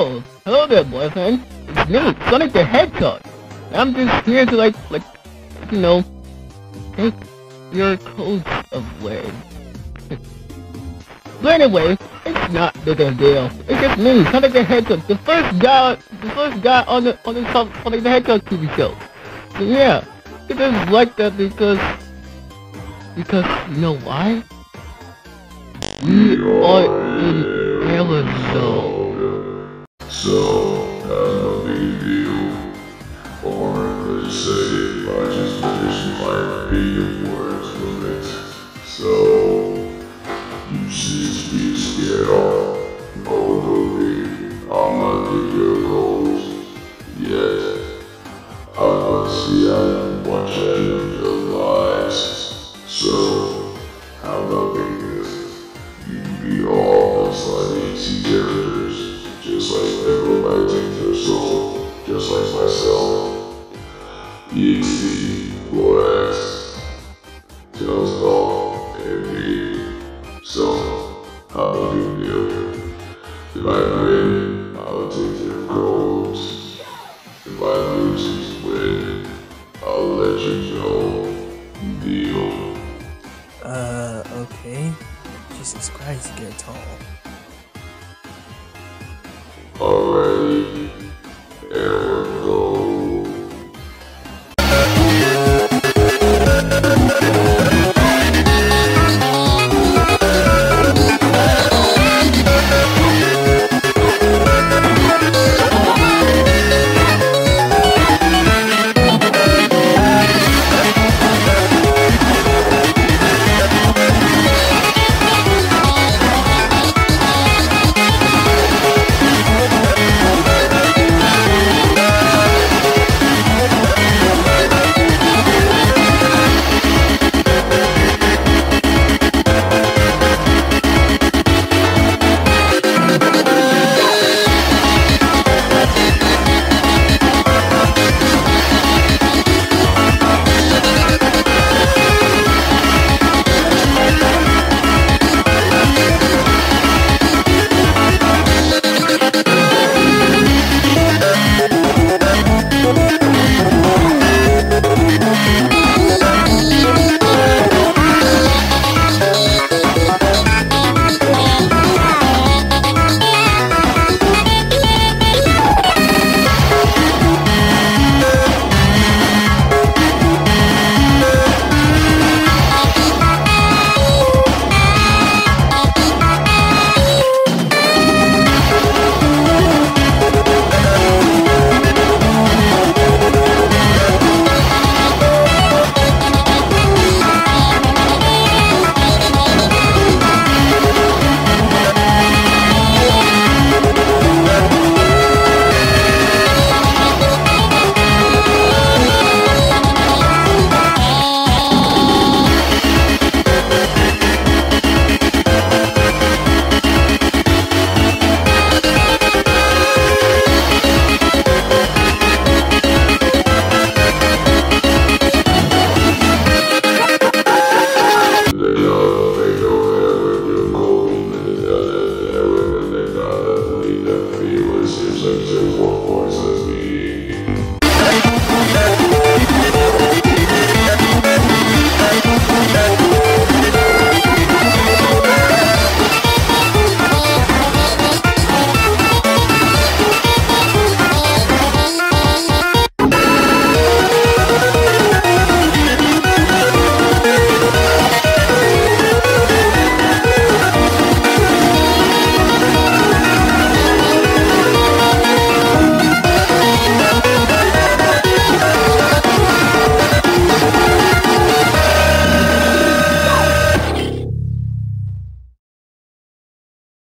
Uh, hello! There, boyfriend. It's me, Sonic the Hedgehog. I'm just here to like, like, you know, take your clothes away. but anyway, it's not a big deal. It's just me, Sonic the Hedgehog, the first guy, the first guy on the on the Son- Sonic the Hedgehog TV show. So yeah, it is like that because because you know why? We are in Arizona. So, as a big deal, or let's say I just position my opinion words from it. So, you should be scared off. Totally, I'm not the girls. Just like myself. EXP, Lord X, Tails Doll, and me. So, how about you, deal? If I win, I'll take your gold. If I lose, win, I'll let you know. Deal. uh, okay. Jesus Christ, get tall. Alrighty,